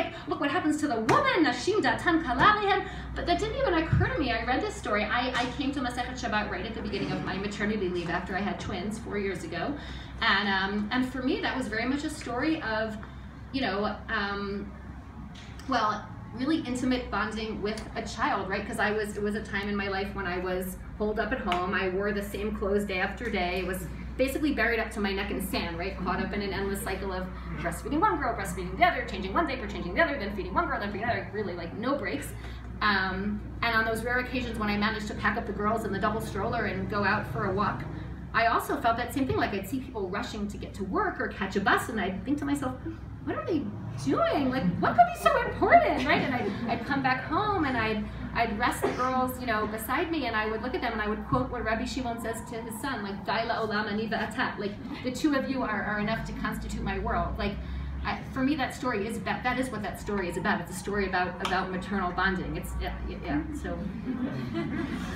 sick. Look what happens to the woman. Nashim datan kalalihem. But that didn't even occur to me. I read this story. I, I came to Masechet Shabbat right at the beginning of my maternity leave after I had twins four years ago. And, um, and for me, that was very much a story of, you know, um, well, really intimate bonding with a child, right? Because I was, it was a time in my life when I was holed up at home. I wore the same clothes day after day. It was basically buried up to my neck in sand, right? Caught up in an endless cycle of breastfeeding one girl, breastfeeding the other, changing one diaper, changing the other, then feeding one girl, then feeding the other, really like no breaks. Um, and on those rare occasions when I managed to pack up the girls in the double stroller and go out for a walk, I also felt that same thing. Like I'd see people rushing to get to work or catch a bus, and I'd think to myself, what are they doing? Like, what could be so important, right? And I'd, I'd come back home and I'd I'd rest the girls, you know, beside me, and I would look at them and I would quote what Rabbi Shimon says to his son, like "Daila olam aniva atat," like the two of you are, are enough to constitute my world. Like, I, for me, that story is about. That is what that story is about. It's a story about about maternal bonding. It's yeah, yeah. yeah so.